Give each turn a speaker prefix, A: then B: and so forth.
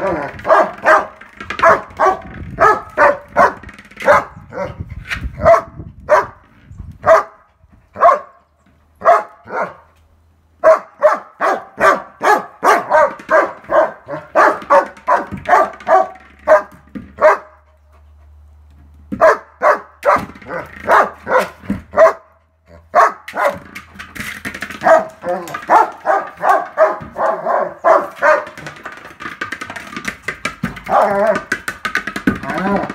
A: Oh, Ah.